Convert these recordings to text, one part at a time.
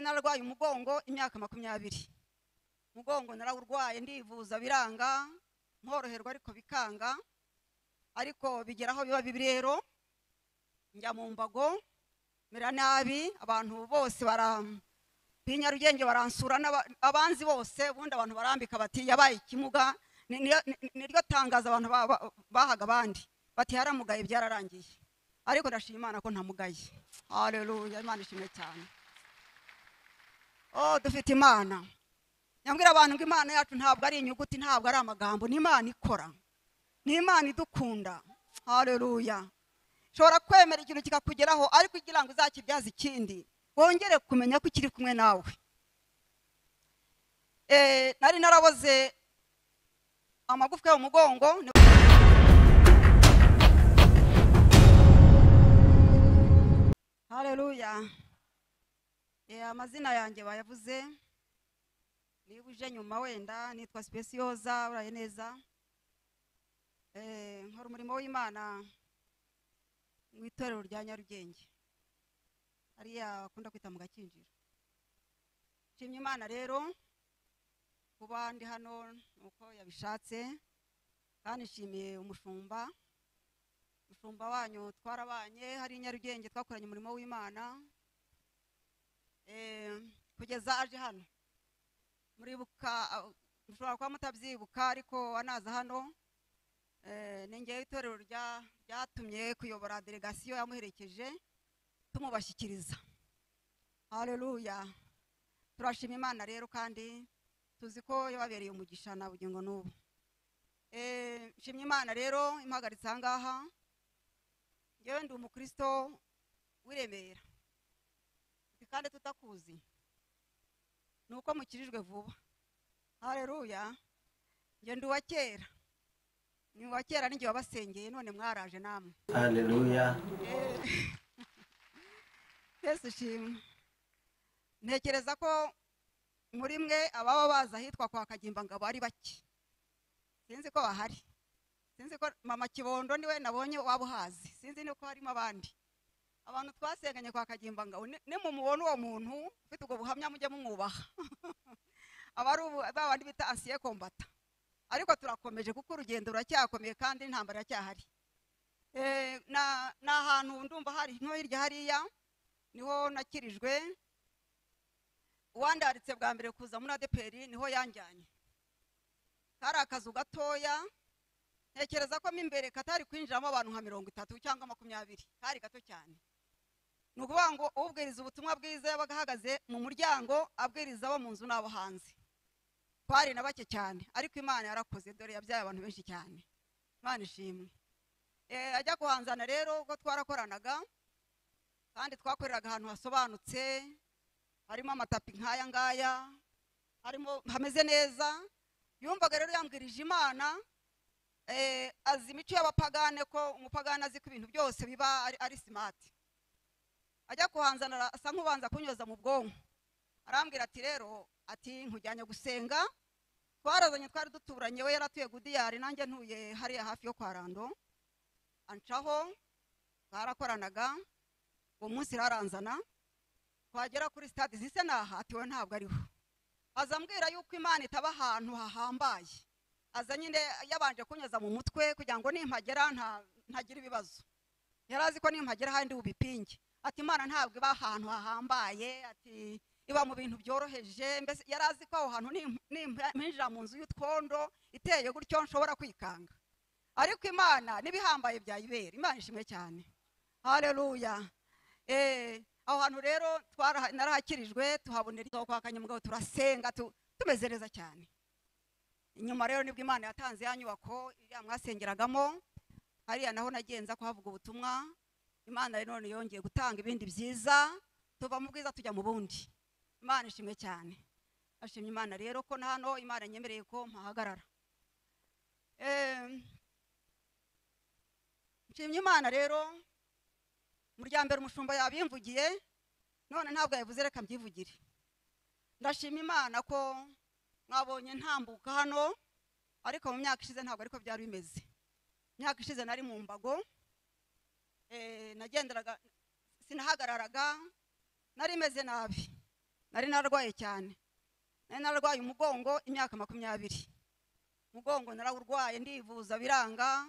nari nararwaye umugongo imyaka makumyabiri. Umugongo narawurwaye ndivuza biranga nkoroherwa ariko bikanga. Ariko bigeraho biba bibi rero njya mu mbago mera nabi abantu bose bara Nyarugenge baransura abanzi bose ubundi abantu barambika bati yabaye ikimuga. Ni- ni- ni- niryo tangazo abantu ba- ba- bahaga abandi. Bati yaramugaye byararangiye. Ariko ndashima imana ko ntamugaye. Haleluya imana ishimwe cyane. Oh dufite imana. Nyambwira abantu ngo imana yacu ntabwo ari inyuguti ntabwo ari amagambo. Ni imana ikora. Ni imana idukunda. Haleluya ushobora kwemera ikintu kikakugeraho ariko kugira ngo uzakibyaze ikindi wongere kumenya ko ukiri kumwe nawe. Eh, nari naraboze amagufwa yo mu mugongo Eh, amazina yanjye bayavuze. Niba uje nyuma wenda nitwa sipesiyoza uraye neza. Eh, nkora umurimo w'imana mu itorero rya nyarugenge. Hariya bakunda kwita mu gakinjiro. Nshimye imana rero kuba ndi hano nuko yabishatse kandi nshimiye umushumba. Umushumba wanyu twarabanye hari nyarugenge twakoranye umurimo w'imana. Eh, kugeza aje hano? Muribuka mushobora kuba mutabyibuka ariko anaza hano? Eh, ngewe itorero rya- ryatumye kuyobora delegasiyo yamuherekeje tumubashyikiriza. Haleluya. Turashima imana rero kandi tuzi ko yababereye umugisha na bugingo n'ubu. Eh, nshimye imana rero impagaritse aha ngaha. Ngewe ndi umukristo w'i Remera. Kandi tutakuzi. Ni uko mukirijwe vuba. Haleluya. Njye ndi uwa kera. Ni uwa kera n'igihe wabasengeye none mwaraje namwe. Haleluya. yesu shimwe ntekereza ko muri mwe ababa baza ahitwa kwa kagimba ngabo ari bake. Sinzi ko bahari. Sinzi ko mama kibondo ni we nabonye waba uhazi. Sinzi nuko harimo abandi. Abantu twasenganye kwa kagimba ni- nimumubona uwo muntu. Ufite ubwo buhamya mujye mumwubaha aba ari ba bandi bita ansiye kombata. Ariko turakomeje kuko urugendo ruracyakomeye kandi intambara iracyahari. Eh, ni ahantu ndumva hari nko hirya hariya ni ho nakirijwe. Uwandaritse bwa mbere kuza muri adeperi ni ho yanjyanye. Kari akazu gatoya ntekereza ko mo imbere katari kwinjiramo abantu nka mirongo itatu cyangwa makumyabiri. Kari gato cyane. Ni ukuvuga ngo ubwiriza ubutumwa bwiza yabaga ahagaze mu muryango abwiriza abo mu nzu n'abo hanze. Twari na bake cyane ariko imana yarakoze dore yabyaye abantu benshi cyane. Imana ishimwe. Eh, ajya kuhanzana rero ubwo twarakoranaga kandi twakoreraga ahantu hasobanutse harimo amatapi nk'aya ngaya harimo hameze neza. Yumvaga rero yambwirije imana eh, azi imico y'abapagane ko umupagane azi ko ibintu byose biba ari, ari simati ajya kuhanzana ara- asa nk'ubanza kunyoza mu bwonko. Arambwira ati rero ati nkujyanye gusenga. Twarazanye twari duturanye we yaratuye gudiyari nanjye ntuye hariya hafi yo kwa rando. Ancaho twarakoranaga uwo munsi raranzana twagera kuri sitade zise naha ati we ntabwo ariho. Aza ambwira yuko imana itaba ahantu hahambaye. Aza nyine yabanje kunyoza mu mutwe kugira ngo nimpagera nta- ntagira ibibazo. Yari azi ko nimpagera handi bubipinge ati imana ntabwo iba ahantu hahambaye. Ati iba mu bintu byoroheje. Mbese yari azi ko aho hantu nim- nimpinjira mu nzu y'utwondo iteye gutyo nshobora kwikanga. Ariko imana n'ibihambaye byayibera imana ishimwe cyane. Haleluya. Eh aho hantu rero narahakirijwe tuhabonera izo kwa kanyamugabo turasenga tu- tumeze neza cyane. Inyuma rero ni bwo imana yatanze ya nyubako iriya mwasengeragamo hariya naho nagenza kuhavuga ubutumwa. Imana rero none yongeye gutanga ibindi byiza tuva mu bwiza tujya mu bundi. Imana ishimwe cyane. Ashimye imana rero ko hano imana nyemereye ko mpahagarara. Nshimye imana rero mu mbere umushumba yabimvugiye none ntabwo yabivuze reka mbyivugire. Ndashima imana ko mwabonye ntambuka hano ariko mu myaka ishize ntabwo ariko byari bimeze. Imyaka ishize nari mu mbago nagenderaga sinahagararaga nari meze nabi. Nari nararwaye cyane. Nari nararwaye umugongo imyaka makumyabiri. Umugongo narawurwaye ndivuza biranga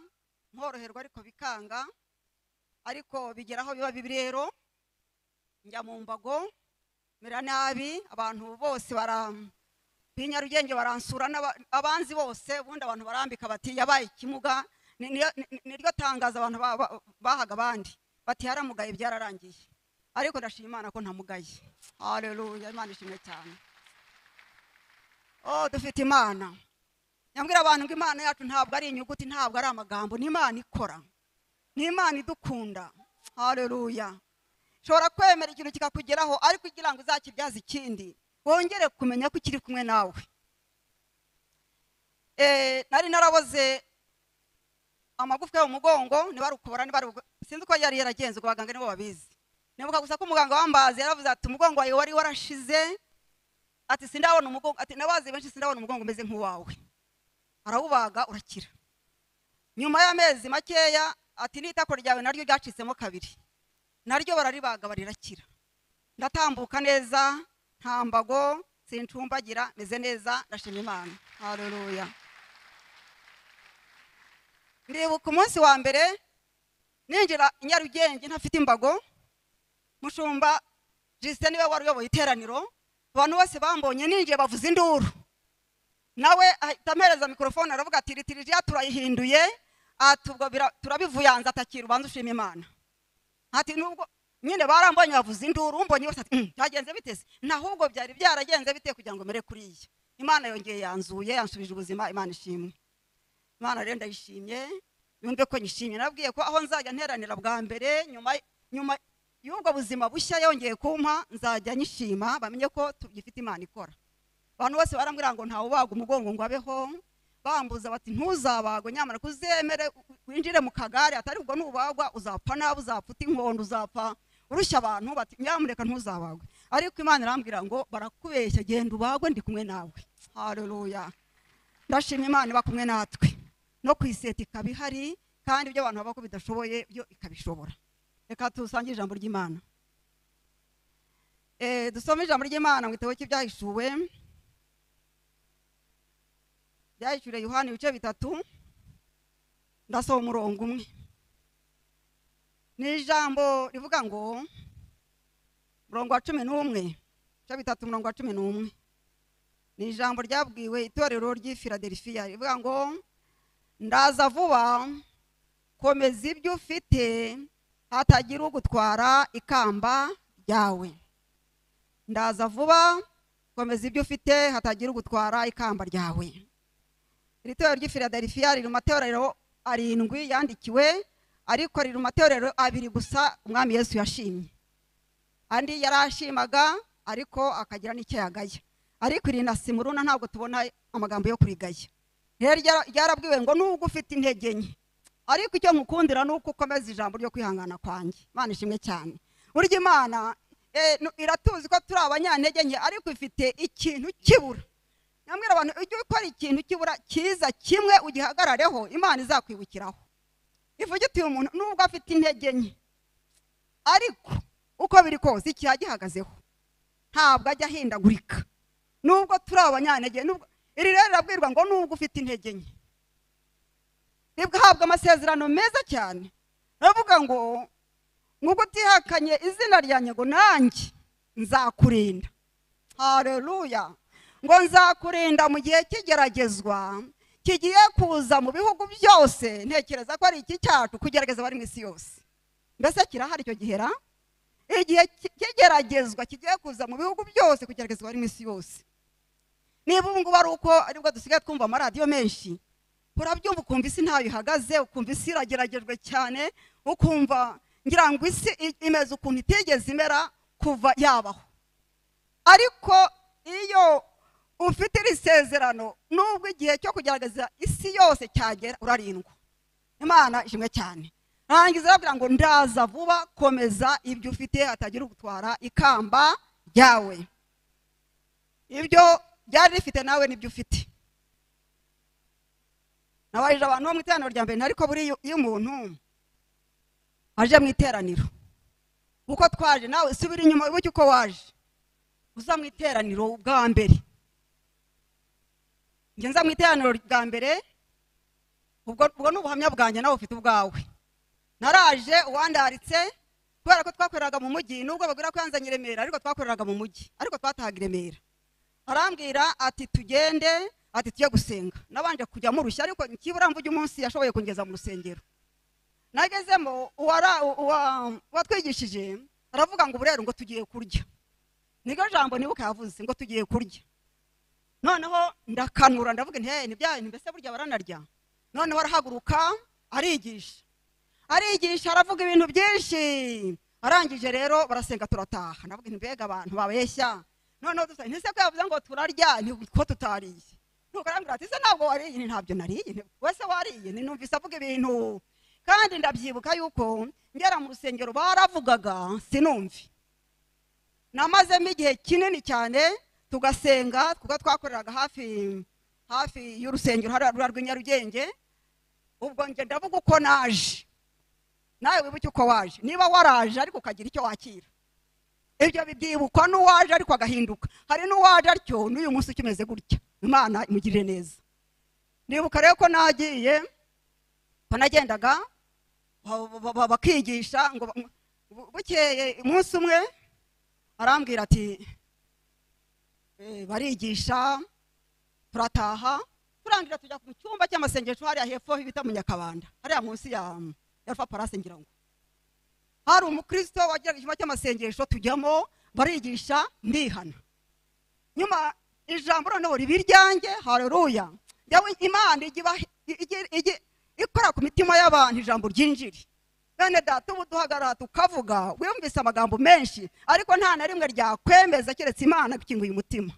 nkoroherwa ariko bikanga. Ariko bigera aho biba bibi rero njya mu mbago mera nabi abantu bose bara Nyarugenge baransura abanzi bose ubundi abantu barambika bati yabaye ikimuga niryo tangazo abantu ba- ba- bahaga abandi. Bati yaramugaye byararangiye. Ariko ndashima imana ko ntamugaye. Haleluya imana ishimwe cyane. Oh dufite imana. Nyambwira abantu ngo imana yacu ntabwo ari inyuguti ntabwo ari amagambo. Ni imana ikora. Ni imana idukunda. Haleluya ushobora kwemera ikintu kikakugeraho ariko kugira ngo uzakibyaze ikindi wongere kumenya ko ukiri kumwe nawe. Eh, nari naraboze amagufwa yo mu mugongo ari ugu- sinzi uko yari yaragenze abaganga nibo babizi. Nibuka gusa ko umuganga wambazi yaravuze ati umugongo wawe wari warashize? Ati sindabona umugongo ati nabazi benshi sindabona umugongo umeze nk'uwawe. Arawubaga urakira. Nyuma y'amezi makeya ati n'itako ryawe naryo ryacitsemo kabiri. Naryo bararibaga barirakira. Ndatambuka neza nta mbago sincumbagira meze neza ndashima imana. Haleluya ndibuka umunsi wa mbere ninjira nyarugenge ntafite imbago. Mushumba jisite ni we wari uyoboye iteraniro. Abantu bose bambonye ninjiye bavuza induru. Nawe ahita ampereza mikorofone aravuga ati litirijiya turayihinduye bira- turabivuyanza atakira ubanza ushima imana. Ati nubwo nyine barambonye bavuza induru umbonye wese ati "Mm, byagenze biteze nahubwo byari byaragenze bite kugira ngo mere kuriya. Imana yongeye yanzuye yansubije ubuzima imana ishimwe. Imana rero ndayishimye yumve ko nyishimye nabwiye ko aho nzajya nteranira bwa mbere nyuma nyuma y'ubwo buzima bushya yongeye kumpa nzajya nyishima bamenye ko tugifite imana ikora. Abantu bose barambwira ngo ntawe ubaga umugongo ngo abeho bambuza bati ntuzabagwe nyamara kuzemere winjire mu kagare atari ubwo nubagwa uzapfa nabi uzapfa uta inkondo uzapfa urushya abantu bati nyamuneka ntuzabagwe. Ariko imana irambwira ngo barakubeshya genda ubagwe ndi kumwe nawe. Haleluya. Ndashima imana iba kumwe natwe. No ku iseta ikaba ihari kandi ibyo abantu bavuga ko bidashoboye byo ikabishobora. Reka tusange ijambo ry'imana. Eh, dusome ijambo ry'imana mu gitabo cy'ibyahishuwe byahishuriye yohani ibice bitatu. Ndasoma umurongo umwe. Ni ijambo rivuga ngo umurongo wa cumi n'umwe. Ibice bitatu umurongo wa cumi n'umwe. Ni ijambo ryabwiwe itorero ry'i filadelifiya rivuga ngo ndaza vuba komeza ibyo ufite hatagira ugutwara ikamba ryawe. Ndaza vuba komeza ibyo ufite hatagira ugutwara ikamba ryawe. Iri torero ry'i filadelifiya riri mu matorero arindwi yandikiwe ariko riri mu matorero abiri gusa umwami yesu yashimye. Andi yari ashimaga ariko akagira n'icyo yagaya. Ariko iri na simuruna ntabwo tubona amagambo yo kurigaya. Ryarabwiwe ngo nubwo ufite intege nke. Ariko icyo nkukundira ni uko ukomeza ijambo ryo kwihangana kwanjye. Imana ishimwe cyane. Burya imana eh, iratuzi ko turi abanyantege nke ariko ifite ikintu kibura nyamwira abantu ujye ukora ikintu kibura cyiza kimwe ugihagarareho imana izakwibukiraho. Ivugitiye umuntu nubwo afite intege nke. Ariko uko biri kose ikiha gihagazeho. Ntabwo ajya ahindagurika. Nubwo turi abanyantege nubwo iri rero rirabwirwa ngo nubwo ufite intege nke. Rihabwa amasezerano meza cyane. Aravuga ngo nk'uko utihakanye izina ryanjye ngo nanjye nzakurinda. Hareruya ngo nzakurinda mu gihe cy'igeragezwa kigiye kuza mu bihugu byose ntekereza ko ari iki cyacu kugerageza abari mu isi yose. Mbese kirahari icyo gihera? Igihe cy'igeragezwa kigiye kuza mu bihugu byose kugerageza abari mu isi yose. Niba ubu ngubu ari uko ari bwo dusigaye twumva amaradiyo menshi urabyumva ukumva isi ntayo ihagaze ukumva isi irageragejwe cyane ukumva ngira ngo isi imeze ukuntu itigeze imera kuva yabaho. Ariko iyo ufite iri sezerano nubwo igihe cyo kugerageza isi yose cyagera urarindwa. Imana ishimwe cyane. Rangiza arabwira ngo ndaza vuba komeza ibyo ufite hatagira ugutwara ikamba ryawe. Ibyo byari rifite nawe ni byo ufite. Nabarije abantu bo mu iteraniro rya mbere ariko buriya iyo umuntu aje mu iteraniro uko twaje nawe subira inyuma wibuke uko waje uza mu iteraniro bwa mbere. Njye nza mu iteraniro bwa mbere ubwo ni ubuhamya bwanjye nawe ufite ubwawe. Naraje uwandaritse kubera ko twakoreraga mu mujyi nubwo bagura ko yanzanye i remera ariko twakoreraga mu mujyi ariko twatahaga i remera. Arambwira ati tugende ati tujye gusenga. Nabanje kujya murushya ariko kibura mvuge umunsi yashoboye kungeza mu rusengero. Nagezemo uwatwigishije aravuga ngo ubu rero ngo tugiye kurya. Niryo jambo nibuka yavuze ngo tugiye kurya. Noneho ndakanura ndavuga nti "Hey, ni bya bintu mbese burya baranarya? Noneho arahaguruka arigisha. Arigisha aravuga ibintu byinshi. Arangije rero barasenga turataha. Ndavuga nti mbega abantu babeshya. Noneho dusa ntise ko yavuze ngo turarya ko tutariye. Nuko arambwira ati ese ntabwo wariye? Ni ntabyo nariye. Wese wariye ni numvise avuga ibintu. Kandi ndabyibuka yuko ngera mu rusengero baravugaga sinumve. Namazemo igihe kinini cyane tugasenga kuko twakoreraga hafi hafi y'urusengero hariya rw'i Nyarugenge ubwo njye ndavuga uko naje. Nawe wibuke uko waje. Niba waraje ariko ukagira icyo wakira. Ibyo bibyibukwa n'uwaje ariko agahinduka. Hari n'uwaje atyo n'uyu munsi ukimeze gutya. Imana imugirire neza. Nibuka rero ko nagiye ko nagendaga ba- ba- ba- bakigisha ngo bukeye umunsi umwe arambwira ati "Eh, barigisha turataha turangira tujya mu cyumba cy'amasengesho hariya hepfo bita mu nyakabanda hariya munsi ya palace ngira ngo. Hari umukristo wagiraga icyumba cy'amasengesho tujyamo barigisha ndihana. Nyuma ijambo noneho riba iryanjye hareruya yawe imana ikora ku mitima y'abantu ijambo ryinjiri bene data ubu duhagarara tukavuga wumvise amagambo menshi ariko nta na rimwe ryakwemeza keretse imana gukinguye umutima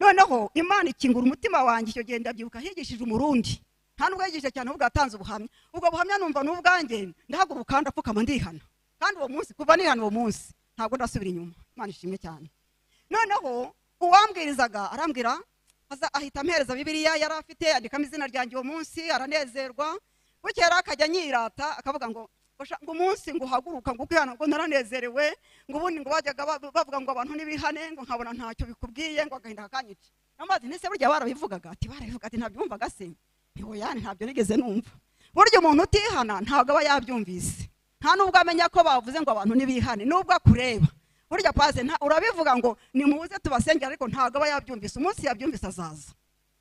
noneho imana ikingura umutima wanjye icyo gihe ndabyibuka higishije umurundi. Nta nubwo yigishije cyane ahubwo yatanze ubuhamya. Ubwo buhamya numva n'ubwanjye ndahaguruka ndapfukama ndihana. Kandi uwo munsi kuva nihana uwo munsi ntabwo ndasubira inyuma. Imana ishimwe cyane. Noneho uwambwirizaga arambwira ahita ampereza bibiliya yari afite yandikamo izina ryanjye uwo munsi aranezerwa. Bukera akajya anyirata akavuga ngo "Osha, ngo umunsi ngo uhaguruka ngo ukihana ngo naranezerewe ngo ubundi ngo bajyaga ba- bavuga ngo abantu ntibihane ngo nkabona ntacyo bikubwiye ngo agahinda kakanyica namazi ntise burya barabivugaga ati barabivuga ati ntabyumvaga se? Ntiwoyane ntabyo nigeze numva. Burya umuntu utihana ntabwo aba yabyumvise. Nta nubwo amenya ko bavuze ngo abantu ntibihane. Nubwo akureba. Burya paze urabivuga ngo nimuze tubasengera ariko ntabwo aba yabyumvise. Umunsi yabyumvise azaza.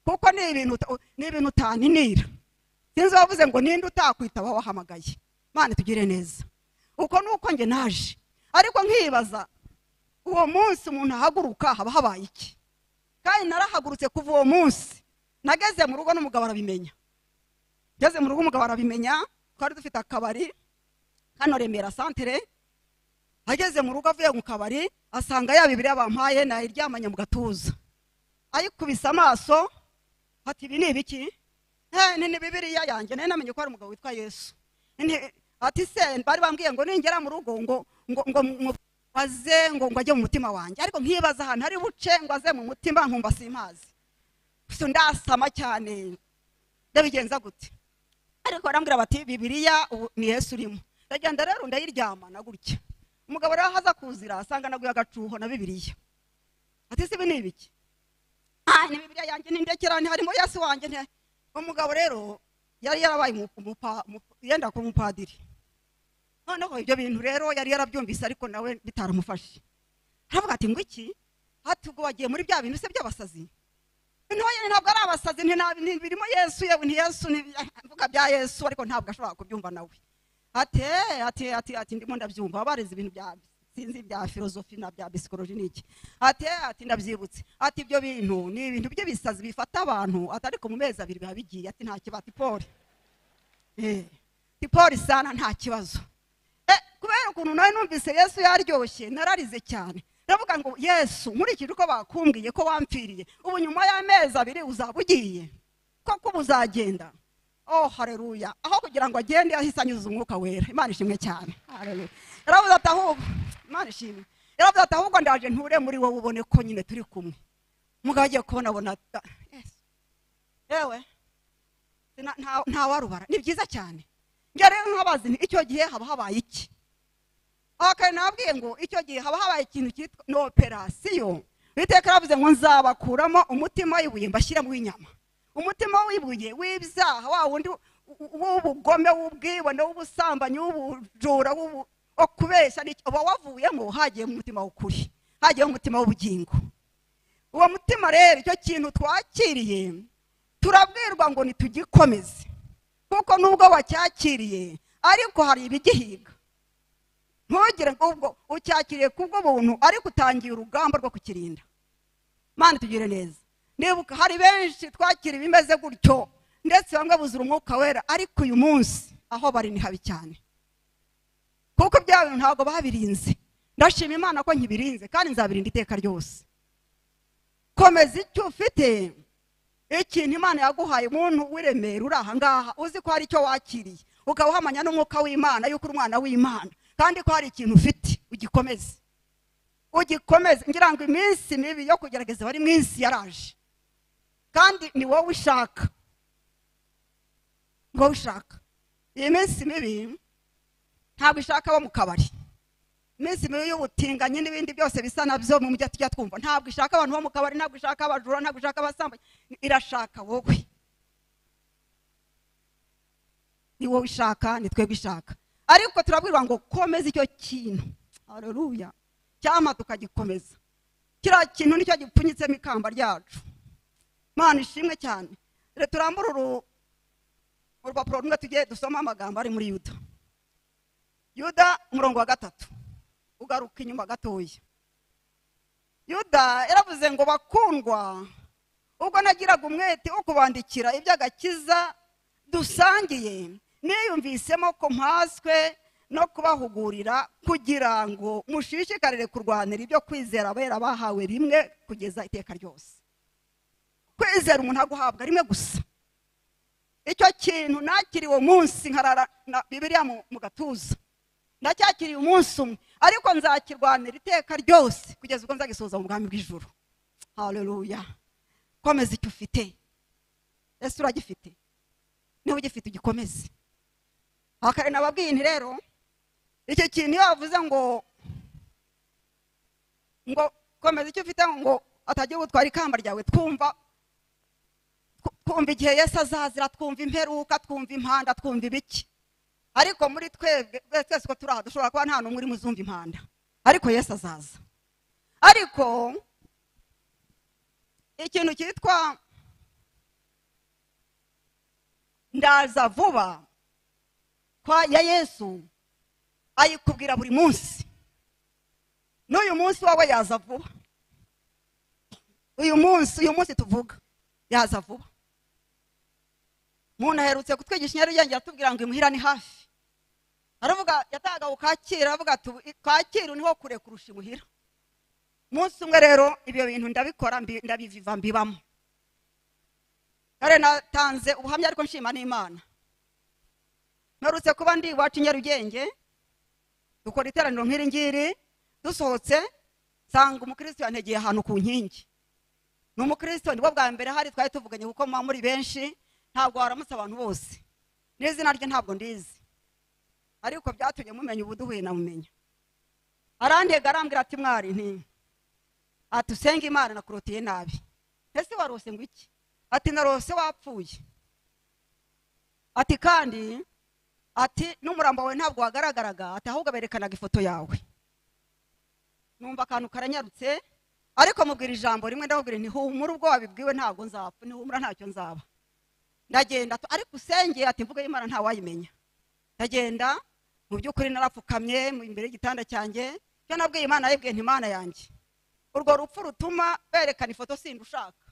Kuko ni ibintu uta- ni ibintu utaninira. Sinzi wavuze ngo ninde utakwitaba wahamagaye. Mana tugire neza. Uko ni uko njye naje. Ariko nkibaza uwo munsi umuntu ahaguruka haba habaye iki? Kandi narahagurutse kuva uwo munsi. Nageze mu rugo n'umugabo arabimenya. Ngeze mu rugo umugabo arabimenya. Twari dufite akabari. Hano remera santere ageze mu rugo avuye mu kabari asanga ya bibiri bampaye nayiryamanye mu gatuza. Ayikubise amaso ati ibi ni ibiki? "Eh, ni bibiriya yanjye nari namenye ko hari umugabo witwa yesu. Ati se bari bambwiye ngo ningera mu rugo ngo ngo ngo ngo ngo ajye mu mutima wanjye. Ariko nkibaza ahantu ari buce ngo aze mu mutima nkumva simpazi gusa ndasama cyane. Ndabigenza gute? Ariko barambwira bati bibiriya ni yesu urimo. Ndagenda rero ndayiryamana gutya. Umugabo rero ahaza kuzira asanga naguye agacuho na bibiriya ati se ibi ni ibiki? Ah ni bibiriya yanjye nindekerane harimo yesu wanjye umugabo rero yari yarabaye yenda kuba umupadiri. Noneho ibyo bintu rero yari yarabyumvise ariko nawe bitaramufashe aravuga ati ngo iki? Ati ubwo wagiye muri bya bintu se by'abasazi ntabwo ari abasazi birimo yesu yewe ni yesu ni- mvuga bya yesu ariko ntabwo ashobora kubyumva nawe. Ati "Eh, ati ati ati ndimo ndabyumva. Baba barize ibintu bya sinzi bya filozofi na bya psikoloji n'iki ati "Eh, ati ndabyibutse. Ati ibyo bintu ni ibintu by'ibisazi bifata abantu ariko mu mezi abiri biba bigiye. Ati nta kibazo tipori eh tipori sana nta kibazo. Kubera ukuntu nawe numvise yesu yaryoshye nararize cyane. Ndavuga ngo yesu nkurikije uko bakumbwiye ko wampfiriye? Ubu nyuma y'amezi abiri uzaba ugiye? Koko ubu uzagenda? Oh hareruya aho kugira ngo agende yahise anyuza umwuka wera. Imana ishimwe cyane. Yaravuze ati ahubwo imana ishimwe. Yaravuze ati ahubwo ndaje nture muri wowe ubone ko nyine turi kumwe. Umugabo agiye kubona abona ah, yewe ntawarubara ni byiza cyane. Njya rero nkabazi icyo gihe haba habaye iki? Aha kare nabwiye ngo icyo gihe haba habaye ikintu cyitwa ni operasiyo. Iteka yaravuze ngo nzabakuramo umutima w'ibuye mbashyiremo uw'inyama umutima w'ibuye w'ibyaha wa wundi w'ubugome w'ubwibone w'ubusambanyi w'ubujura w'ubu- wo kubeshya uba wavuyemo hagiye mu mutima w'ukuri hagiye mu mutima w'ubugingo. Uwo mutima rero icyo kintu twakiriye turabwirwa ngo nitugikomeze kuko nubwo wacyakiriye ariko hari ibigihiga. Ntugire ngo ubwo ucyakiriye kubw'ubuntu ariko utangiye urugamba rwo kukirinda. Mana tugire neza. Nibuka hari benshi twakira ibimeze gutyo ndetse bamwe buzura umwuka wera ariko uyu munsi aho bari ni habi cyane. Kuko bya bintu ntabwo babirinze. Ndashima imana ko nkibirinze kandi nzabirinda iteka ryose. Komeza icyo ufite ikintu imana yaguhaye umuntu w'iremera uri aha ngaha uzi ko hari icyo wakiriye. Ukaba uhamanya n'umwuka w'imana yuko uri umwana w'imana. Kandi ko hari ikintu ufite ugikomeze. Ugikomeze. Ngira ngo iminsi mibi yo kugerageza bari minsi yaraje. Kandi ni wowe ushaka. Wowe ushaka. Iyi minsi mibi ntabwo ishaka abo mu kabari. Iminsi mibi y'ubutinganyi n'ibindi byose bisa na byo mu mujyi tujya twumva. Ntabwo ishaka abantu bo mu kabari ntabwo ishaka abajura ntabwo ishaka abasambanyi irashaka wowe. Ni wowe ishaka ni twebwe ishaka. Ariko turabwirwa ngo komeza icyo kintu. Hareruya cyama tukagikomeza. Kiriya kintu ni cyo gipfunyitsemo ikamba ryacu. Mana ishimwe cyane. Uru- urupapuro rumwe tugiye dusoma amagambo ari muri yuda. Yuda umurongo wa gatatu. Ugaruka inyuma gatoya. Yuda yaravuze ngo bakundwa ubwo nagiraga umwete wo kubandikira iby'agakiza dusangiye niyumvisemo ko mpaswe no kubahugurira kugira ngo mushishikarire kurwanira ibyo kwizera abera bahawe rimwe kugeza iteka ryose. Kwizera umuntu aguhabwa rimwe gusa. Icyo kintu nakiriwe munsi nkarara na bibiriya mu gatuza. Ndacyakiriye umunsi umwe ariko nzakirwanira iteka ryose kugeza ubwo nzagisoza mu bwami bw'ijuru. Haleluya komeza icyo ufite. Ese uragifite? Niba ugifite ugikomeze. Akare nababwiye nti rero icyo kintu iyo wavuze ngo ngo komeza icyo ufite ngo atagiye gutwara ikamba ryawe twumva tw- twumva igihe yesu azazira twumva imperuka twumva impanda twumva ibiki. Ariko muri twebwe twese uko turi aha dushobora kuba nta n'umwe urimo uzumva impanda ariko yesu azaza. Ariko ikintu cyitwa ndaza vuba kwa ya yesu ayikubwira buri munsi. N'uyu munsi wawe yaza vuba. Uyu munsi uyu munsi tuvuga yaza vuba. Umuntu aherutse kutwigisha inyarugenge aratubwira ngo imuhira ni hafi. Aravuga yatahaga ku kacyiru aravuga ati "I- kacyiru ni ho kure kurusha imuhira. Umunsi umwe rero ibyo bintu ndabikora ndabiviva mbibamo. Kare natanze ubuhamya ariko nshima n'imana. Mperutse kuba ndi iwacu nyarugenge dukora iteraniro nk'iri ngiri dusohotse nsanga umukristo yantegeye ahantu ku nkingi. Ni umukristo ni bwo bwa mbere hari twari tuvuganye kuko muba muri benshi ntabwo waramutse abantu bose. N'izina rye ntabwo ndizi. Ariko byatumye mumenya ubu duhuye namumenya. Arantega arambwira ati mwari nti ati usenge imana nakuroteye nabi. Ese warose ngo iki? Ati narose wapfuye. Ati kandi ati n'umurambo wawe ntabwo wagaragaraga ati ahubwo berekanaga ifoto yawe. Numva akantu karanyarutse ariko mubwira ijambo rimwe ndamubwira nti humura ubwo wabibwiwe ntabwo nzapfa nihumura ntacyo nzaba. Ndagenda ariko usengeye ati mvuga y'imana ntawayimenya ndagenda mu by'ukuri narapfukamye imbere y'igitanda cyanjye icyo nabwiye imana yibwiye imana yanjye. Urwo rupfu rutuma berekana ifoto sindi ushaka.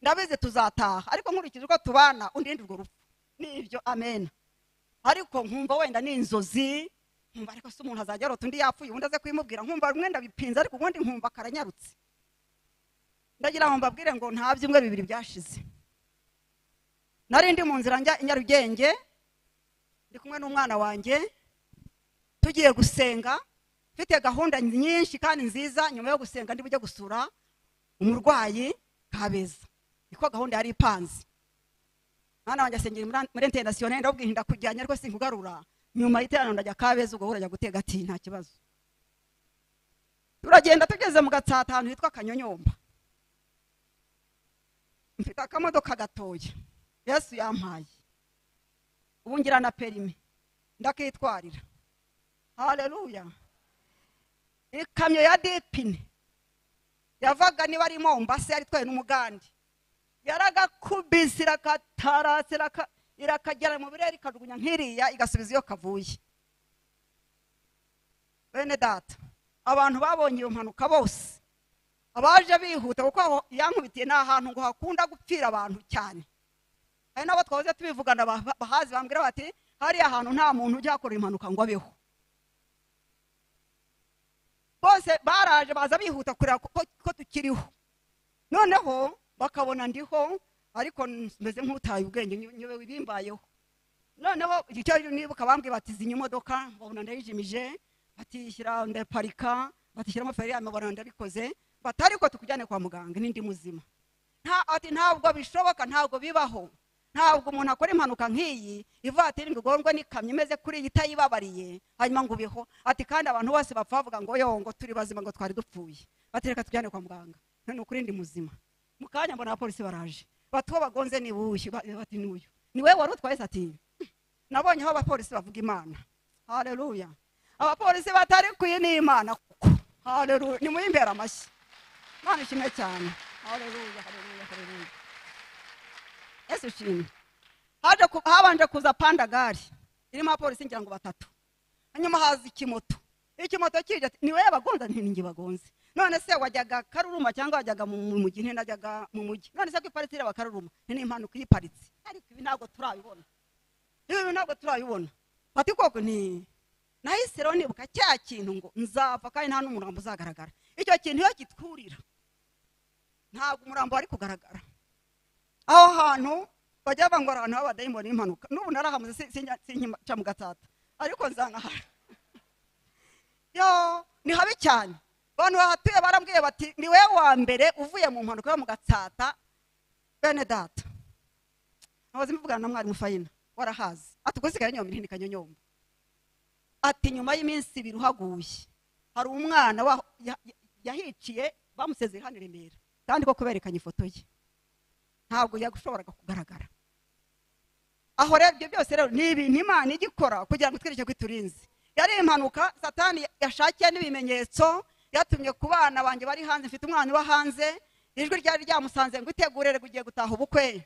Ndabizi tuzataha ariko nkurikije uko tubana undinde urwo rupfu. Nibyo amen. Ariko nkumva wenda ni inzozi nkumva ariko se umuntu azajya arota undi yapfuye ubundi aze kubimubwira nkumva rumwe ndabipinze ariko ubundi nkumva karanyarutse. Ndagira ngo mbabwire ngo nta byumwe bibiri byashize. Nari ndi mu nzira njya i nyarugenge ndi kumwe n'umwana wanjye tugiye gusenga mfite gahunda nyinshi kandi nziza nyuma yo gusenga ndi bujye gusura umurwayi kabeza. Niko gahunda yari ipanze. Mwana wanjye asengera muri- interinasiyoneri ndabwira nti ndakujyanye ariko sinkugarura. Nyuma y'iteraniro ndajya kabeza ubwo urajya gutega ati nta kibazo. Turagenda tugeze mu gatsata ahantu hitwa kanyonyomba. Mfite akamodoka gatoya. Yesu yampaye. Ubu ngira na perimi ndakitwarira. Haleluya ikamyo ya dipine yavaga niba ari mombasa yari itwaye n'umugandi. Yaragakubise irakatarasi iraka- irakagera mu birere ikajugunya nk'iriya igasubiza iyo kavuye. Bene data abantu babonye iyo mpanuka bose. Abaje bihuta kuko yankubitiye ni ahantu ngo hakunda gupfira abantu cyane. Hari n'abo twahoze tubivugana ba- bahazi bambwira bati hariya hantu nta muntu ujya hakora impanuka ngo abeho. Bose baraje baza bihuta kureba ko ko tukiriho. Noneho bakabona ndiho ariko meze nk'utaye ubwenge nyobe wibimbayeho. Noneho icyo nibuka bambwiye bati zinya imodoka. Babona ndayijimije batishyira ndaparika batishyiramo feri babona ndabikoze bati ariko tukujyane kwa muganga n'indi muzima. Ntabwo bishoboka ntabwo bibaho. Ntabwo umuntu akora impanuka nk'iyi ivatiri ngo igorwe n'ikamyo imeze kuri iyi itayibabariye. Hanyuma ngo ubeho ati kandi abantu bose bapfa bavuga ngo yo ngo turi bazima ngo twari dupfuye. Bati reka tujyane kwa muganga. None ukuri ndi muzima. Mu kanya mbona abapolisi baraje. Bati uwo bagonze ni bushyu Ba- bati ni uyu. Ni we wari utwaye? Ati nabonye aho abapolisi bavuga imana. Haleluya abapolisi batari kuyi ni imana kuko. Haleluya ni muyimbera amashyi. Imana ishimwe cyane. Haleluya haleluya haleluya yesu ku- habanje kuza pandagari irimo abapolisi ngira ngo batatu. Hanyuma haza ikimoto. Ikimoto kije ni wowe bagonza nti ninjye bagonze none se wajyaga karuruma cyangwa wajyaga mu mu mujyi? Nti najyaga mu mujyi. None se ko iparitse ireba karuruma? Ni impanuka iyiparitse ariko ibi ntabwo turabibona. Ibi ntabwo turabibona. Bati koko ni nahise rero nibuka cya kintu ngo nzapfa kandi nta n'umurambo uzagaragara. Icyo kintu iyo kitwurira ntabwo umurambo wari kugaragara. Aho hantu bajya banga ngo ari ahantu h'abadayimoni n'impanuka. N'ubu narahamuze sinkica mu gatsata ariko nzanahara yo ni habi cyane. Abantu bahatuye barambwiye bati ni wowe wa mbere uvuye mu mpanuka yo mu gatsata bene data. Nahoze mvugana na mwarimu fayina warahazi ati ubwo sigaye nyoma irindi kanyonyomba ati nyuma y'iminsi ibiri uhaguye hari umwana wa- ya- ya- yahiciye bamusezeye hano i remera kandi ko kuberekanye ifoto ye. Ntabwo yashoboraga kugaragara. Aho rero ibyo byose rero ni ibintu imana igikora kugira ngo itwereke ko iturinze. Yari impanuka satani yashakiye n'ibimenyetso yatumye ku bana banjye bari hanze mfite umwana uba hanze ijwi ryari ryamusanze ngo itegurere ngo ugiye gutaha ubukwe.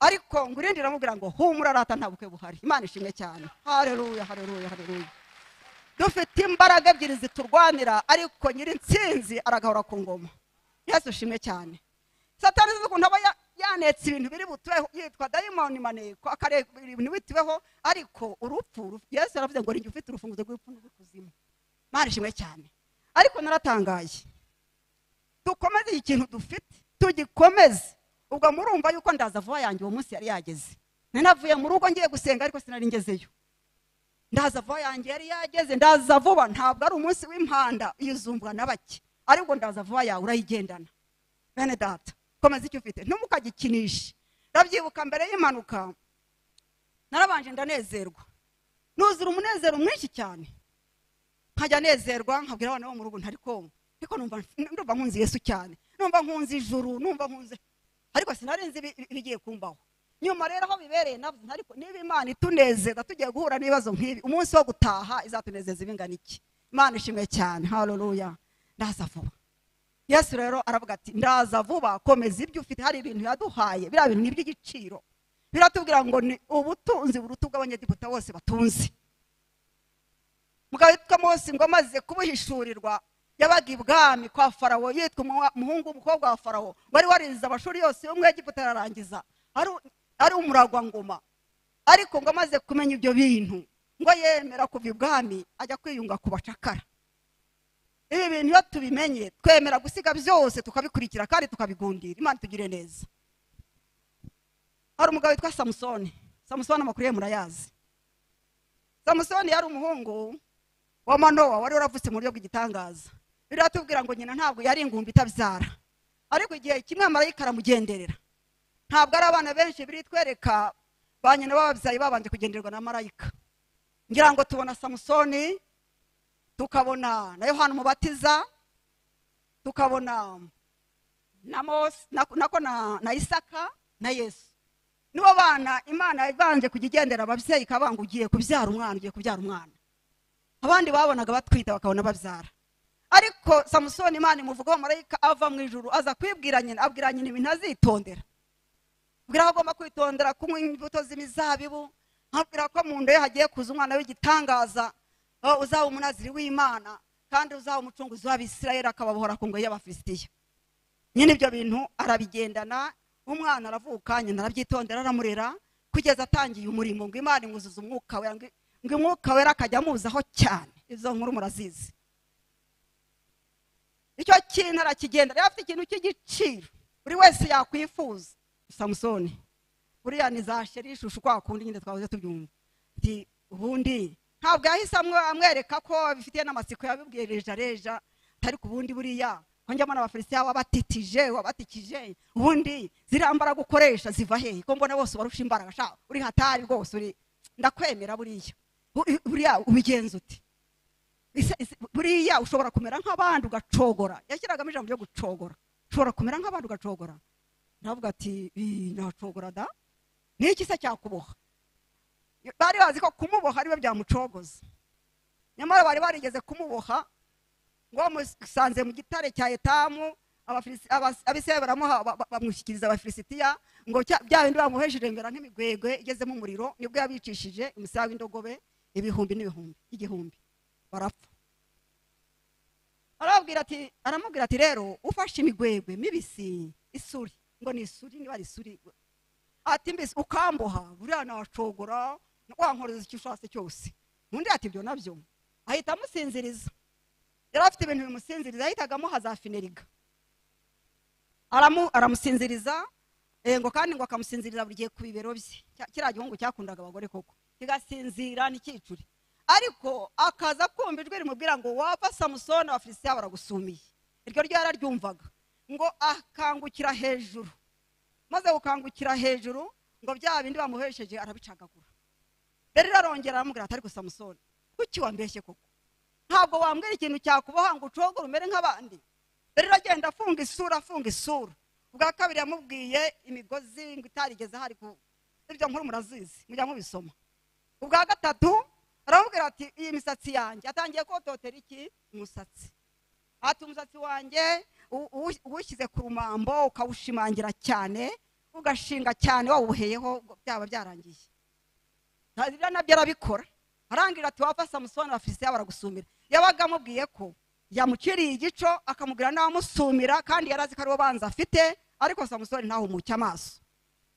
Ariko ngo irindi riramubwira ngo humura rata nta bukwe buhari. Imana ishimwe cyane. Hareruya hareruya hareruya dufite imbaraga ebyiri ziturwanira ariko nyir'insinzi aragahora ku ngoma. Yesu cyane. Satani ukuntu aba yanetse ibintu biri butubeho yitwa dayimoni maneko akareba ibintu bitubeho ariko urupfu yesu yaravuze ngo rinjye ufite urufunguzo rw'urupfu n'urw'ikuzimu imana ishimwe cyane. Ariko naratangaye. Dukomeze iki kintu dufite? Tugikomeze. Ubwo murumva yuko ndaza vuba yanjye uwo munsi yari yageze. Nari navuye mu rugo ngiye gusenga ariko sinari ngezeyo. Ndaza vuba yanjye yari yageze. Ndaza vuba ntabwo ari umunsi w'impanda. Yizumvwa na bake. Ariko ndaza vuba yawe urayigendana bene data. Komeza icyo ufite? Ntimukagikinishe ndabyibuka mbere y'impanuka narabanje ndanezerwa. Nuzura umunezero mwinshi cyane. Nkajya nezerwa nkabwira abana bo mu rugo ntari kongo ariko numva nkunze yesu cyane. Numva nkunze ijuru numva nkunze ariko ibi- ibigiye kumbaho. Nyuma rero aho bibereye ariko niba imana itunezeza tugiye guhura n'ibibazo nk'ibi umunsi wo gutaha izatunezeza ibingana iki? Imana ishimwe cyane. Haleluya ndaza vuba. Yesu rero aravuga ati ndaza vuba komeza ibyo ufite hari ibintu yaduhaye biriya bintu ni iby'igiciro biratubwira ngo ni ubutunzi buruta ubw'abanyegiputa bose batunze. Mugabo witwa mose ngo amaze kubuhishurirwa yabaga ibwami kwa farawo yitwa umuhungu w'umukobwa wa farawo wari warize amashuri yose yo mu egiputa ararangiza. Ari ari umuragwangoma ariko ngo amaze kumenya ibyo bintu ngo yemera kuva ibwami ajya kwiyunga ku bacakara. Ibi bintu iyo tubimenye twemera gusiga byose tukabikurikira kandi tukabigundira. Imana itugire neza. Hari umugabo witwa samusoni. Samusoni amakuru ye murayazi. Samusoni yari umuhungu wa manowa wari waravutse mu buryo bw'igitangaza. Biratubwira ngo nyina ntabwo yari ingumbi itabyara. Ariko igihe kimwe marayika aramugenderera. Ntabwo ari abana benshi biritwereka ba nyina b'ababyeyi babanje kugenderwa na marayika. Ngira ngo tubona samusoni tukabona na yohana umubatiza tukabona na mose nako na, isaka na yesu. Nibo bana imana ibanje kujya igendera ababyeyi ikabanga ugiye kubyara umwana ugiye kubyara umwana. Abandi babonaga batwita bakabona babyara. Ariko samusoni imana imuvugaho marayika ava mu ijuru aza kwibwira nyina abwira nyina ibintu azitondera abwira ko agomba kwitondera kunywa imbuto z'imizabibu abwira ko mu nda ye hagiye kuza umwana w'igitangaza uzaba umunaziri w'imana kandi uzaba umucunguzi w'abisirayeli akababohora ku ngoyi y'abafilisitiya nyine ibyo bintu arabigendana umwana aravuka nyina arabyitondera aramurera kugeza atangiye umurimo ngo imana imwuzuza umwuka we ngo umwuka wera akajya amuzaho cyane. Izo nkuru murazizi. Icyo kintu arakigendera yari afite ikintu cy'igiciro. Buri wese yakwifuza. Samusoni buriya ni za sheri ishusho kwa kundi nyine twahoze tubyumva. Ubundi ntabwo yahise amwe- amwereka ko bifitiye n'amatsiko yabibwiye reja reja atari ku bundi buriya. Konjyamo n'abafilisitiya wabatitije wabatikije ubundi ziriya mbaraga ukoresha ziva hehe ko mbona bose ubarusha imbaraga sha? Uri hatari rwose uri ndakwemera buriya. Bu- buriya ubigenza uti. Buriya ushobora kumera nk'abandi ugacogora. Yashyiragamo ijambo ryo gucogora. Ushobora kumera nk'abandi ugacogora. Ndavuga ati "Ii, nacogora da? Ni iki se cyakuboha bari bazi ko kumuboha ari we byamucogoza. Nyamara bari barigeze kumuboha ngo bamusanze mu gitare cya etamu abisirayeli baramuha ba- ba- bamushyikiriza abafilisitiya ngo bya bindi bamuhesheje mbera nk'imigwegwe igezemo umuriro ni bwo yabicishije umusaya w'indogobe ibihumbi n'ibihumbi igihumbi. Barapfa. Aramubwira ati rero ufashe imigwegwe mibisi isuri. Ngo ni isuri niba ari isuri ati mbese ukamboha buriya nacogora wankoreza icyo ushatse cyose? Undi ati ibyo na byo. Ahita amusinziriza. Yari afite ibintu bimusinziriza yahitaga amuha za fineriga aramu aramusinziriza eh, ngo kandi ngo akamusinziriza buri gihe ku bibero bye. Kiriya gihungu cyakundaga abagore koko. Kigasinzira ntikicure ariko akaza kumva ijwi rimubwira ngo wapfa samusoni abafilisitiya baragusumiye iryo ryo yararyumvaga. Ngo akangukira hejuru. Maze gukangukira hejuru ngo bya bindi bamuhesheje arabicagagura. Rero arongera aramubwira ati ariko samusoni kuki wambeshye koko? Ntabwo wambwira ikintu cyakuboha ngo ucogore umere nk'abandi. Rero agenda afunga isura afunga isura. Ubwa kabiri yamubwiye imigozi ngo itarigeze hari ku ibyo nkuru murazizi mujya mubisoma. Ubwa gatatu aramubwira ati iyi misatsi yanjye atangiye kototera iki? Umusatsi. Ati umusatsi wanjye uwushyize ku rumambo ukawushimangira cyane ugashinga cyane wawuheyeho byaba byarangiye. Rero na byo arabikora. Arangira ati wapfa samusoni abafilisitiya baragusumira. Yabaga amubwiye ko yamuciriye igico akamubwira n'abamusumira kandi yari azi ko ari bo banza afite ariko samusoni ntahumuke amaso.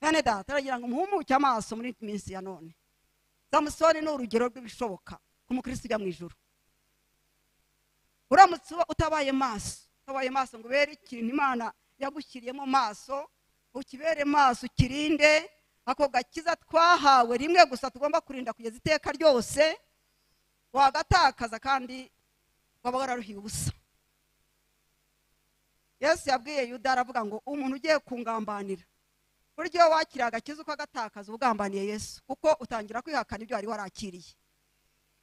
Bene data aragira ngo muhumuke amaso muri minsi ya none. Samusoni ni urugero rw'ibishoboka ku mukristo ujya mu ijoro uramutse utabaye maso utabaye maso ngo ubere ikintu imana yagushyiriyemo maso ukibere maso ukirinde ako gakiza twahawe rimwe gusa tugomba kurinda kugeza iteka ryose wagatakaza kandi waba wararuhiye ubusa. Yesu yabwiye yuda aravuga ngo umuntu ugiye kungambanira buryo wakiriye agakiza ukagatakaza ugambaniye yesu kuko utangira kwihakana ibyo wari warakiriye.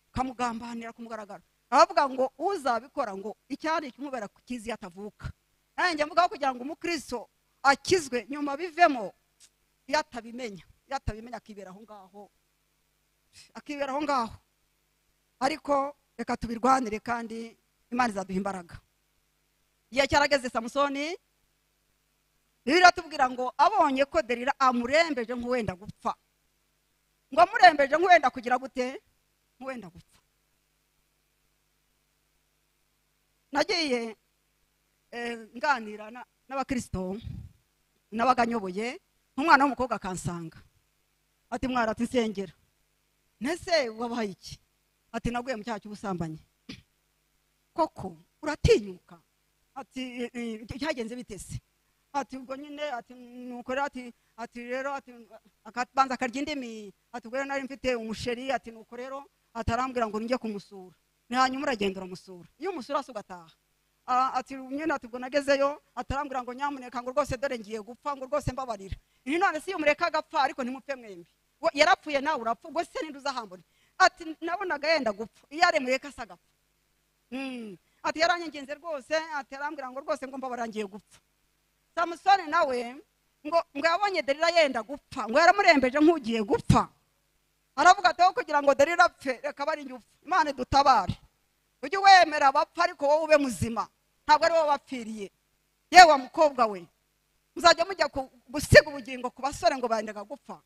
Ukamugambanira ku mugaragaro. Aravuga ngo uzabikora ngo icyari kimubera kukizi iyo atavuka. Nanjye mvugaho kugira ngo umukristo akizwe nyuma bivemo iyo atabimenya iyo atabimenya akibera aho ngaho. Akibera aho ngaho. Ariko reka tubirwanire kandi imana izaduha imbaraga. Igihe cyarageze samusoni bibiliya iratubwira ngo abonye ko derira amurembeje nk'uwenda gupfa. Ngo amurembeje nk'uwenda kugira gute? Nk'uwenda gupfa. Nagiye eh, nganira na- n'abakirisito nabaga nyoboye nk'umwana w'umukobwa akansanga. Ati mwara ati nsengera ntese wabaye iki? Ati naguye mu cyaha cy'ubusambanyi. Koko uratinyuka. Ati "Eh, eh, cyagenze bitese ati ubwo nyine ati nuko rero ati ati rero ati akabanza akarya indimi. Ati ubwo rero nari mfite umusheri ati nuko rero atarambwira ngo njye kumusura. Ni hanyuma uragenda uramusura. Iyo umusura se ugataha. Ah, ati nyine ati ubwo nagezeyo atarambwira ngo nyamuneka ngo rwose dore ngiye gupfa ngo rwose mbabarira ibi none si iyo mureka agapfa ariko ntimupfe mwembi. We- yarapfuye nawe urapfa ubwo se ninde uzahambura? Ati nabonaga yenda gupfa. Iyo aremureka se agapfa. Mm. ati yaranyengenze rwose ati yarambwira ngo rwose ngo mbabarira ngiye gupfa. Samusoni nawe ngo ngo yabonye derira yenda gupfa ngo yaramurembeje nk'ugiye gupfa. Aravuga ati aho kugira ngo derira apfe reka bari njye upfa imana idutabare. Ujye wemera abapfa ariko wowe ube muzima. Ntabwo ari wowe wapfiriye. Yewe wa mukobwa we. Muzajya mujya gusiga ubugingo ku basore ngo bendaga gupfa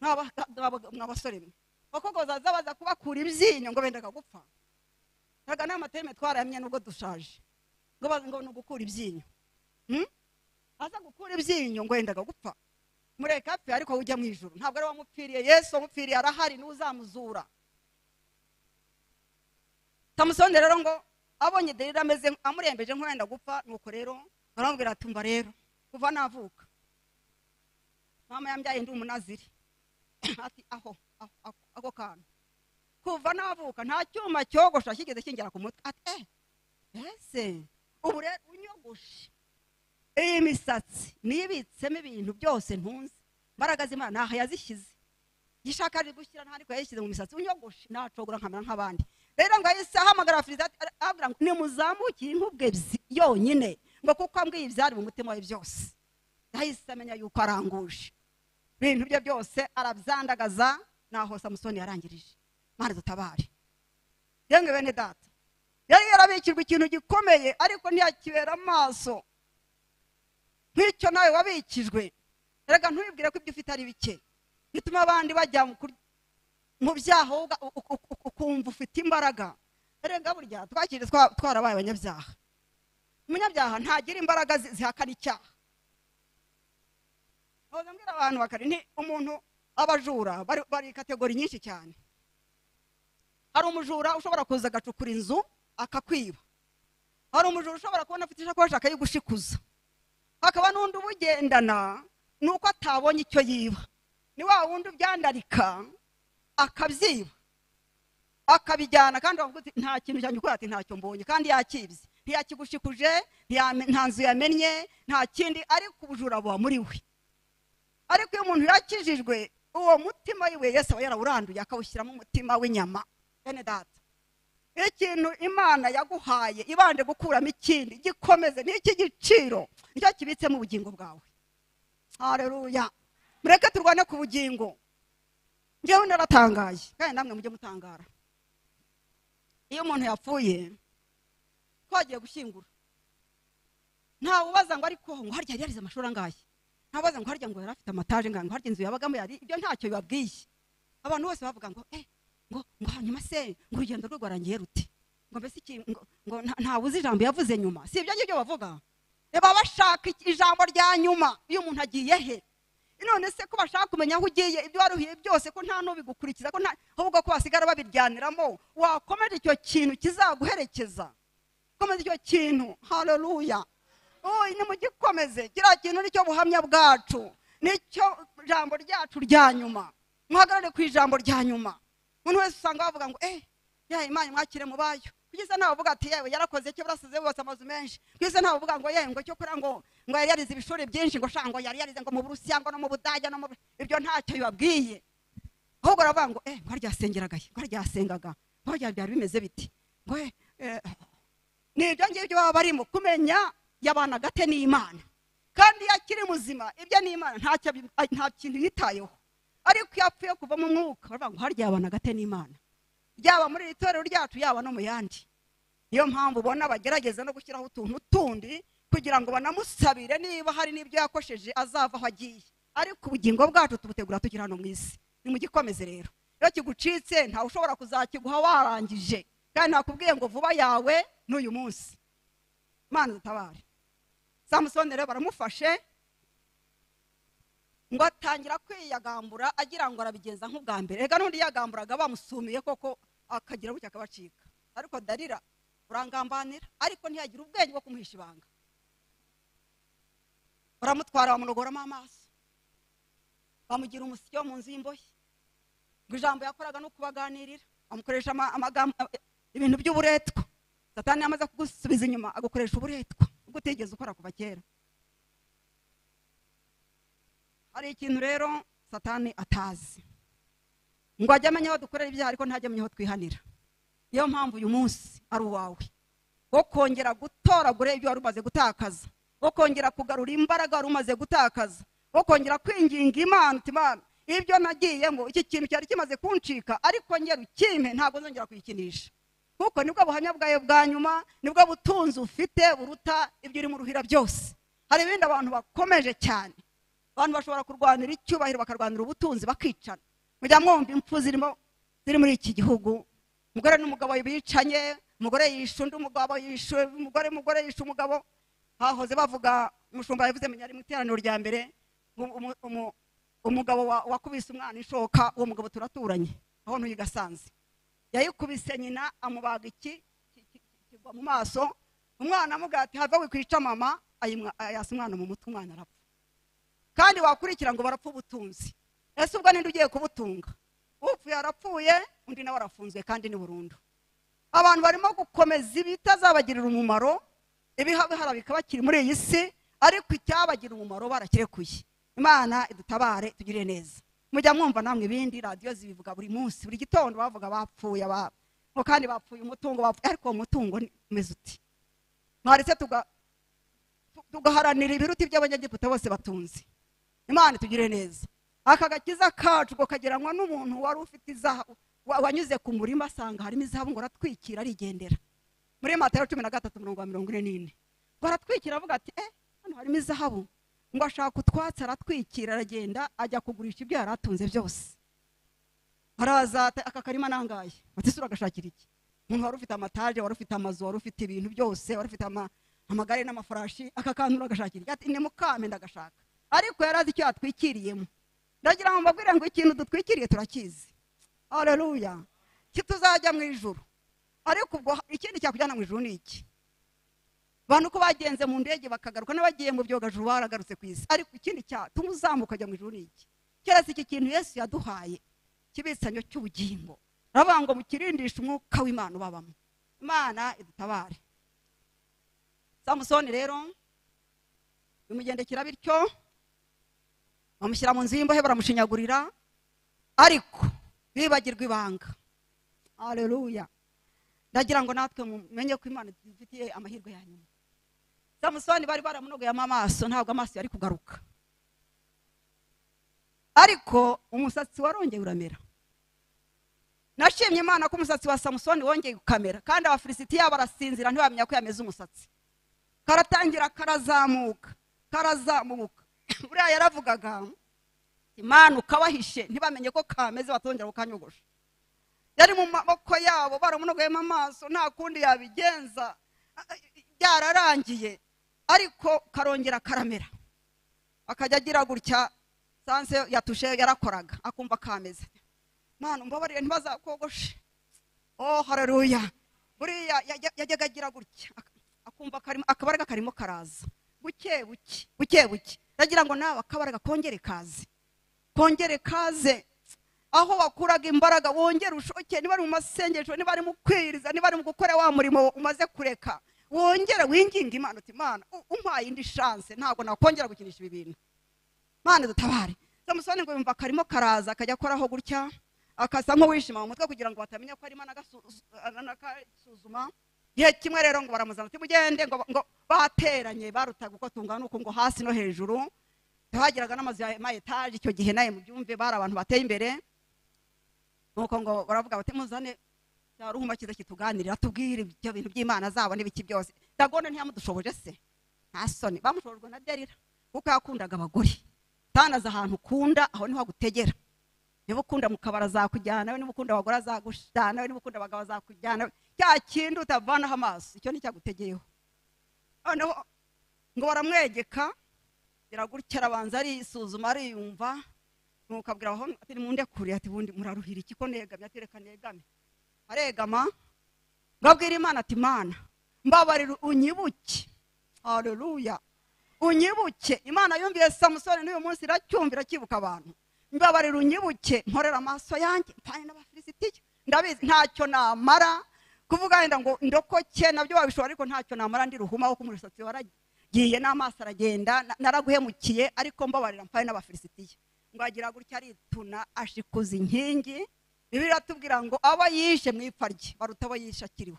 Mwaba- mwaba- mwa basore mwe. Abakobwa bazaza baza kubakura ibyinyo ngo bendaga gupfa ntabwo ni amateme twarayamye nubwo dushaje. Ngo baze ngo ni ugukura ibyinyo. Hmm? aza gukura ibyinyo ngo yendaga gupfa mureka apfe ariko ujya mu ijuru. Ntabwo ari wamupfiriye. Yesu wamupfiriye arahari n'uzamuzura samusoni rero ngo abonye derira ameze amurembeje nk'uwenda gupfa nuko rero baramubwira ati mba rero kuva navuka mama yambyaye ndi umunaziri. Ati aho ako kantu. Kuva navuka nta cyuma cyogosha kigeze kingera ku mutwe. Ati eh ese ubu rero unyogoshe. Iyi misatsi nibitsemo ibintu byose ntunze. Imbaraga z'imana ntaho yazishyize. Gishaka ari gushyira nta ariko yayishyize mu misatsi. Unyogoshe. Nacogora nkamera nk'abandi. Rero ngo ahise ahamagara firiza abwira ngo nimuzamukire ebyiri yonyine. Ngo kuko ambwiye ibyari mu mutima we byose yahise amenya yuko aranguje. Ibintu bye byose arabyandagaza naho samusoni yarangirije. Mana dutabare. Yemwe bene data. Yari yarabikirwa ikintu gikomeye ariko ntiyakibera amaso. Nk'icyo nawe wabikijwe erega ntubibwire ko ibyo ufite ari bike. Bituma abandi bajya mu byaha ukumva ufite imbaraga. Erega burya twakiri twa- twarabaye abanyabyaha. Umunyabyaha ntagira imbaraga zi- zihakana icyaha. Mbwira abantu bakari ni umuntu abajura bari kategori nyinshi cyane. Hari umujura ushobora kuza agacukura inzu akakwiba. Hari umujura ushobora kubona afite ishakoshi akayigushikuza hakaba n'undi ubugendana ni uko atabonye icyo yiba. Ni wa wundi ubyandarika akabyiba akabijyana kandi wavuga uti nta kintu cyanjye ukora ati ntacyo mbonye. Kandi yakibye. Ntiyakigushikuje nta nzu yamennye nta kindi ariko ubujura buba muri we. Ariko iyo umuntu yakijijwe uwo mutima wiwe yesu aba yarawuranduye akawushyiramo umutima w'inyama. Bene data. Ikintu imana yaguhaye ibanje gukuramo ikindi gikomeze n'iki giciro ni cyo kibitsemo ubugingo bwawe. Hareruya mureke turwane ku bugingo. Ngewe naratangaye kandi namwe mujye mutangara iyo umuntu yapfuye twagiye gushyingura ntawe ubaza ngo ariko ngo harya yari yarize amashuri angahe ntawe ubaza ngo harya ngo yari afite amataje ngo harya inzu yabagamo yari? Ibyo ntacyo bibabwiye. Abantu bose bavuga ngo eh ngo ngo hanyuma se ngo urugendo rwe rwarangiye rute ngo mbese iki ngo ngo nta- ntawe uzi ijambo yavuze nyuma? Si ibyo ngibyo bavuga. Reba bashaka ijambo rya nyuma. Iyo umuntu agiye he? None se ko bashaka kumenya aho ugiye ibyo waruhiye byose ko nta n'ubigukurikiza ko nta ahubwo ko basigara babiryaniramo wakomeza icyo kintu kizaguherekeza. Komeza icyo kintu. Haleluya uyu nimugikomeze. Kiriya kintu ni cyo buhamya bwacu. Nicyo jambo ryacu rya nyuma. Muhagarare ku ijambo rya nyuma. Umuntu wese usanga bavuga ngo eh ya imana mwakire mu bayo. Kugeza ntawe uvuga ati yewe yarakoze icyo burasize bubatse amazu menshi. Kugeza ntawe uvuga ngo yewe ngo cyo kora ngo ngo yari yarize ibishuri byinshi ngo sha ngo yari yarize ngo mu burusiya ngo no mu budage no mu ibyo ntacyo bibabwiye. Ahubwo baravuga ngo eh ngo ryasengeraga ngo ryasengaga? Ngo rya byari bimeze biti? Ngo eh, eh ni ibyo ngibyo baba barimo kumenya yabana gate n'imana. Kandi iyo akiri muzima ibyo ni imana nta kintu yitayeho. Ariko iyo apfuye kuva mu mwuka baravuga ngo harya yabana gate n'imana. Ryaba muri iri torero ryacu yaba no mu yandi. Niyo mpamvu ubona bagerageza no gushyiraho utuntu tundi kugira ngo banamusabire niba hari n'ibyo yakosheje azava aho agiye. Ariko ubugingo bwacu tubutegura tukiri hano mu isi. Nimugikomeze rero. Iyo kigucitse ntawe ushobora kuzakiguha warangije. Kandi nakubwiye ngo vuba yawe n'uyu munsi. Imana dutabare samusoni rero baramufashe. Ngo atangira kwiyagambura agira ngo arabigenza nk'ubwa mbere. Reka n'undi yagamburaga bamusumiye koko. Akagira gutya akabacika. Ariko darira urangambanira ariko ntiyagira ubwenge bwo kumuhisha ibanga. Baramutwara bamunogoramo amaso bamugira umusyo mu nzu y'imbohe ngo ijambo yakoraga no kubaganirira amukoresha ama- amagambo ibintu by'uburetwa. Satani yamaze kugusubiza inyuma agukoresha uburetwa. Ubwo utigeze ukora kuva kera. Hari ikintu rero satani atazi. Ngo ajye amenya aho dukorera ibyaha ariko ntajya amenya aho twihanira. Niyo mpamvu uyu munsi ari uwawe. Wo kongera gutoragura ibyo wari umaze gutakaza. Wo kongera kugarura imbaraga wari umaze gutakaza. Wo kongera kwinginga imana uti imana ibyo nagiyemo iki kintu cyari kimaze kuncika ariko ngera ukimpe ntabwo nzongera kuyikinisha. Kuko ni bwo buhamya bwawe bwa nyuma ni bwo butunzi ufite buruta ibyo uri mu ruhira byose. Hari ibindi abantu bakomeje cyane. Abantu bashobora kurwanira icyubahiro bakarwanira ubutunzi bakicana. Mujya mwumva impfu ziri muri iki gihugu. Umugore n'umugabo bicanye umugore yishe undi umugabo yishe umugore umugore yishe umugabo. Hahoze bavuga umushumba yavuze mu iteraniro rya mbere umu- umu- umu- umugabo wa- wakubise umwana ishoka uwo mugabo turaturanye. Aho ntuye gasanze. Yayikubise nyina amubaga iki? Ki- ki- kigwa mu maso. Umwana amubwira ati have wikwica mama. Ayasa umwana mu mutwe umwana arapfa. Kandi wakurikira ngo barapfa ubutunzi. Ese ubwo ninde ugiye kubutunga? Upfuye arapfuye undi nawe arafunzwe kandi ni burundu. Abantu barimo gukomeza ibitazabagirira umumaro ibihabihara bikaba bakiri muri iyi si ariko icyabagirira umumaro barakirekuye. Imana idutabare tugire neza. Mujya mwumva namwe ibindi radiyo zibivuga buri munsi. Buri gitondo bavuga bapfuye ngo kandi bapfuye umutungo ariko uwo mutungo umeze uti? Mwaretse tuga- tu- tugaharanira ibiruti by'abanyagiputa bose batunze. Imana itugire neza. Aka gakiza kacu ngo kageranywa n'umuntu wari ufite izahabu. Wa- wanyuze ku murima asanga harimo izahabu ngo aratwikira arigendera muri matayo cumi na gatatu mirongo mirongo ine n'ine. Ngo aratwikira avuga ati eh hano harimo izahabu. Ngo ashaka utwatsi aratwikira aragenda ajya kugurisha ibyo yari atunze byose. Araza aka karima nangaye? Ati sura agashakira iki? Umuntu wari ufite amataje wari ufite amazu wari ufite ibintu byose wari ufite ama- amagare n'amafarashi aka kantu uragashakira ati nimukame ndagashaka. Ariko yari azi icyo yatwikiriyemo. Ndagira ngo mbabwire ngo ikintu dutwikiriye turakizi. Haleluya. Kituzajya mu ijuru. Ariko ubwo ikindi cyakujyana mu ijuru ni iki? Abantu uko bagenze mu ndege bakagaruka n'abagiye mu byogajuru baragarutse ku isi. Ariko ikindi cyatuma uzamuka ukajya mu ijuru ni iki? Keretse iki kintu yesu yaduhaye? Kibisanyo cy'ubugingo. Aravuga ngo mukirindishe umwuka w'imana ubabamo. Imana idutabare. Samusoni rero bimugendekera bityo. Bamushyira mu nzu y'imbohe baramushinyagurira ariko bibagirwa ibanga. Haleluya ndagira ngo natwe mumenye ko imana dufitiye amahirwe ya nyuma. Samusoni bari baramunogeyemo amaso ntabwo amaso yari kugaruka. Ariko umusatsi warongeye uramera. Nashimye imana ko umusatsi wa samusoni wongeye gukamera kandi abafilisitiya barasinzira ntibamenya ko yameze umusatsi. Karatangira karazamuka karazamuka. Buriya yaravugaga imana ukabahishe ntibamenye ko kameze batongera kukanyogosha yari mu maboko yabo baramunogeyemo amaso nta kundi yabigenza. Byararangiye ariko karongera karamera. Akajya agira gutya sanse yatushe yarakoraga akumva kameze. Mana umbabarire ntibazakogoshe. Oh hararuya buriya yajya- yajyaga agira gutya ak- akumva akabaraga karimo karaza. Buke buke buke buke. Ndagira ngo nawe akabaraga kongere kaze. Kongere kaze. Aho wakuraga imbaraga wongere ushoke. Niba ari mu masengesho niba ari mu kwiriza niba ari mu gukora wa murimo umaze kureka wongere winginga imana uti imana umpaye indi shanse. Ntabwo nakongera gukinisha ibi bintu. Mana dutabare. Samusoni ngo yumva karimo karaza akajya akoraho gutya akasa nk'uwishima mu mutwe kugira ngo batamenya ko arimo anagasuzuma igihe kimwe rero ngo baramuzana mugende ngo bateranye barutaga uko tungana uku ngo hasi no hejuru. Hagiraga n'amazu ya ma etaje icyo gihe nawe mubyumve bari abantu bateye imbere. Nuko ngo baravuga bati muzane cya ruhuma cyiza kituganirira tubwire ibyo bintu by'imana zabo n'ibiki byose. Dagone ntiyamudushoboje se? Nta soni. Bamushobojwe na derira kuko yakundaga abagore. Tanaze ahantu ukunda aho ni ho agutegera. Niba ukunda mu kabari we niba ukunda abagore azagujyana we niba ukunda abagabo azakujyana cya kindi utavanaho amaso? Icyo ni cyagutegeyeho noneho ngo baramwegeka biragutya arabanza arisuzuma ariyumva nuko abwira aho ati nimunde kure. Ati bundi muraruhira iki ko negamye ati reka negame. Aregama ngo abwire imana ati mana mbabarira unyibuke. Haleluya. Unyibuke. Imana yumviye samusoni n'uyu munsi iracyumvira kibuka abantu. Mbabarira unyibuke nkorera amaso yanjye mpanye n'abafilisitiya ndabizi ntacyo namara kuvuga wenda ngo ndokoke na byo wabishobora ariko ntacyo namara ndi ruhuma kuko umusatsi waragiye n'amaso aragenda na- naraguhemukiye ariko mbabarira mpanye n'abafilisitiya ngo agira gutya arituna ashikuza inkingi bibiliya iratubwira ngo abo yishe mu ipfa rye baruta abo yishe akiriho.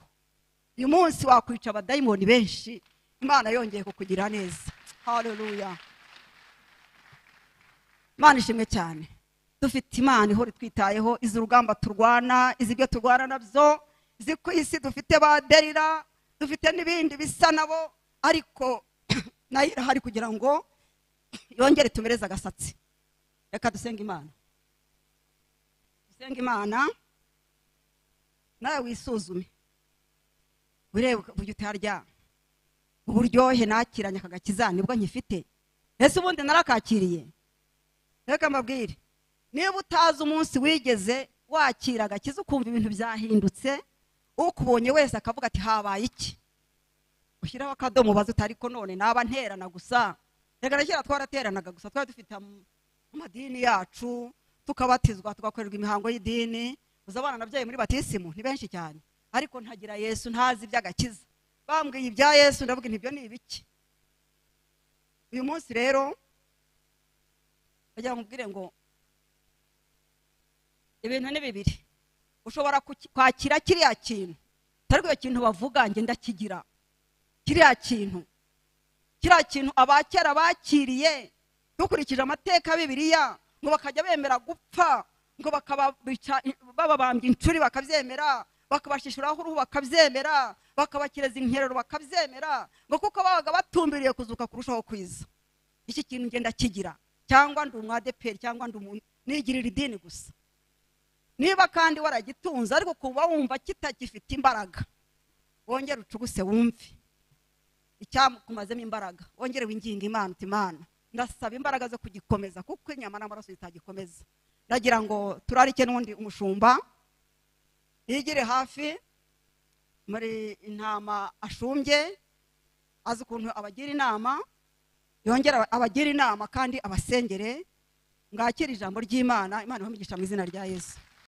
Uyu munsi wakwica abadayimoni benshi imana yongeye kukugira neza. Haleluya imana ishimwe cyane. Dufite imana ihora itwitayeho izi urugamba turwana izi ibyo turwana na byo izi ku isi dufite ba derira dufite n'ibindi bisa nabo. Ariko na yo irahari kugira ngo yongere tumereze agasatsi. Reka dusenge imana. Dusenge imana. Nawe wisuzume. Urebe uburyo utarya. Uburyohe nakiranye aka gakiza ni bwo nkifite. Ese ubundi narakakiriye? Reka mbabwire. Niba utazi umunsi wigeze wakira agakiza ukumva ibintu byahindutse ukubonye wese akavuga ati habaye iki? Ushyiraho akadomo ubaze utari ko none naba nterana gusa. Reka kera twarateranaga gusa twari dufite am- amadini yacu tukabatizwa tugakorerwa imihango y'idini. Uza abana nabyaye muri batisimu ni benshi cyane. Ariko ntagira yesu ntazi iby'agakiza. Bambwiye ibya yesu ndavuga ibyo ni ibiki? Uyu munsi rero bagira ngo ubwire ngo ibintu ni bibiri. Ushobora kwakira kiriya kintu? Ariko iyo kintu bavuga njye ndakigira. Kiriya kintu. Kiriya kintu abakera bakiriye dukurikije amateka ya bibiliya ngo bakajya bemera gupfa ngo bakababica bababambya incuri bakabyemera bakabashishuraho uruhu bakabyemera bakabakireza inkerero bakabyemera ngo kuko babaga batumbiriye kuzuka kurushaho kwiza. Iki kintu ngenda kigira cyangwa ndi umwadeperi cyangwa ndi umuntu nigirira idini gusa. Niba kandi waragitunze ariko kuba wumva kitagifite imbaraga wongere ucuguse wumve. Icyakumazemo imbaraga wongere winginga imana uti imana ndasaba imbaraga zo kugikomeza kuko inyama n'amaraso bitagikomeza ndagira ngo turarike n'undi umushumba yigire hafi muri intama ashumbye azi ukuntu abagira inama yongera abagira inama kandi abasengere ngakira ijambo ry'imana imana ibamugisha mu izina rya yesu.